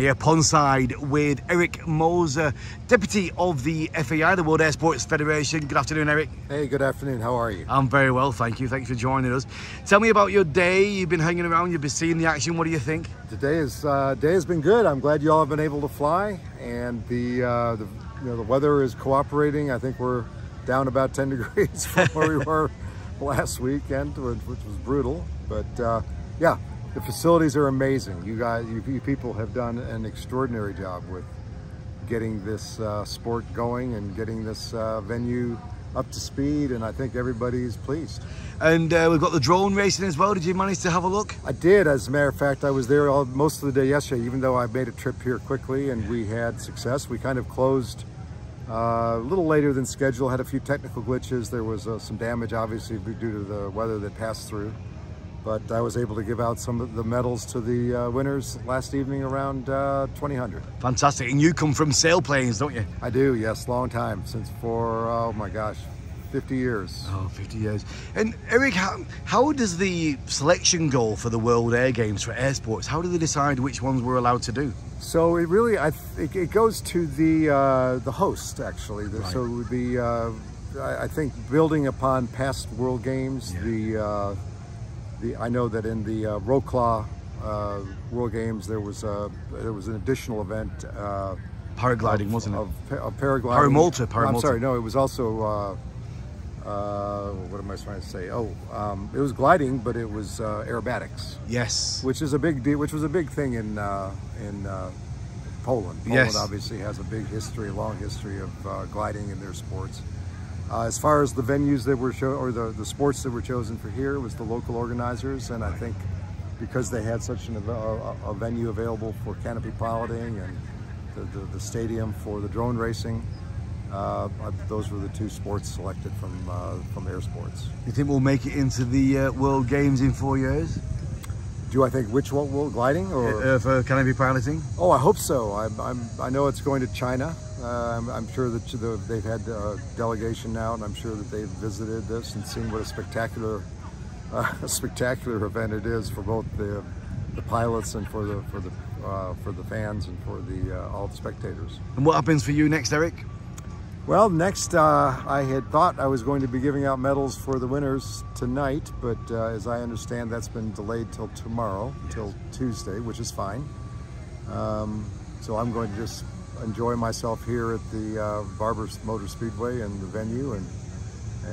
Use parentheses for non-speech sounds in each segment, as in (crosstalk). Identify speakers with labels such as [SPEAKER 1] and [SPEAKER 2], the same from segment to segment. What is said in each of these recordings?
[SPEAKER 1] here Pondside with Eric Mozer, Deputy of the FAI, the World Air Sports Federation. Good afternoon, Eric.
[SPEAKER 2] Hey, good afternoon. How are you?
[SPEAKER 1] I'm very well, thank you. Thanks for joining us. Tell me about your day. You've been hanging around, you've been seeing the action. What do you think?
[SPEAKER 2] Today is uh, day has been good. I'm glad you all have been able to fly, and the uh, the you know the weather is cooperating. I think we're down about 10 (laughs) degrees from where we (laughs) were last weekend, which was brutal. But uh, yeah, the facilities are amazing. You guys, you, you people have done an extraordinary job with getting this uh, sport going and getting this uh, venue up to speed and I think everybody's pleased.
[SPEAKER 1] And uh, we've got the drone racing as well. Did you manage to have a look?
[SPEAKER 2] I did. As a matter of fact, I was there all, most of the day yesterday, even though I made a trip here quickly and we had success. We kind of closed uh, a little later than scheduled, had a few technical glitches. There was uh, some damage, obviously, due to the weather that passed through but I was able to give out some of the medals to the uh, winners last evening around uh, 2000.
[SPEAKER 1] Fantastic. And you come from sailplanes, don't you?
[SPEAKER 2] I do, yes. Long time, since for, oh my gosh, 50 years.
[SPEAKER 1] Oh, 50 years. And Eric, how, how does the selection go for the World Air Games for air sports? How do they decide which ones we're allowed to do?
[SPEAKER 2] So it really, I it, it goes to the uh, the host actually. The,
[SPEAKER 1] right.
[SPEAKER 2] So the uh, I, I, think building upon past World Games, yeah. the uh, the, I know that in the uh, Wroclaw uh, World Games there was a there was an additional event. Uh,
[SPEAKER 1] paragliding,
[SPEAKER 2] of,
[SPEAKER 1] wasn't it?
[SPEAKER 2] Of, of paragliding. I'm sorry, no, it was also. Uh, uh, what am I trying to say? Oh, um, it was gliding, but it was uh, aerobatics.
[SPEAKER 1] Yes.
[SPEAKER 2] Which is a big deal. Which was a big thing in uh, in uh, Poland. Poland
[SPEAKER 1] yes.
[SPEAKER 2] obviously has a big history, long history of uh, gliding in their sports. Uh, as far as the venues that were show or the, the sports that were chosen for here was the local organizers, and I think because they had such an, a, a venue available for canopy piloting and the, the, the stadium for the drone racing, uh, those were the two sports selected from uh, from air sports.
[SPEAKER 1] You think we'll make it into the uh, World Games in four years?
[SPEAKER 2] Do I think which one will gliding or
[SPEAKER 1] uh, for canopy piloting?
[SPEAKER 2] Oh, I hope so. I'm, I'm i know it's going to China. Uh, I'm, I'm, sure that the, they've had a delegation now, and I'm sure that they've visited this and seen what a spectacular, uh, (laughs) a spectacular event it is for both the the pilots and for the for the uh, for the fans and for the uh, all the spectators.
[SPEAKER 1] And what happens for you next, Eric?
[SPEAKER 2] Well, next uh, I had thought I was going to be giving out medals for the winners tonight, but uh, as I understand, that's been delayed till tomorrow, yes. till Tuesday, which is fine. Um, so I'm going to just enjoy myself here at the uh, Barber Motor Speedway and the venue, and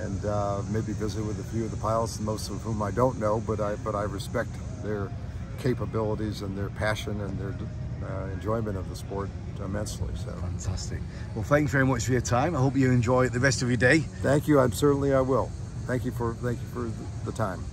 [SPEAKER 2] and uh, maybe visit with a few of the pilots, most of whom I don't know, but I but I respect their capabilities and their passion and their uh, enjoyment of the sport immensely. So
[SPEAKER 1] fantastic. Well, thank you very much for your time. I hope you enjoy the rest of your day.
[SPEAKER 2] Thank you. I'm certainly I will. Thank you for thank you for the time.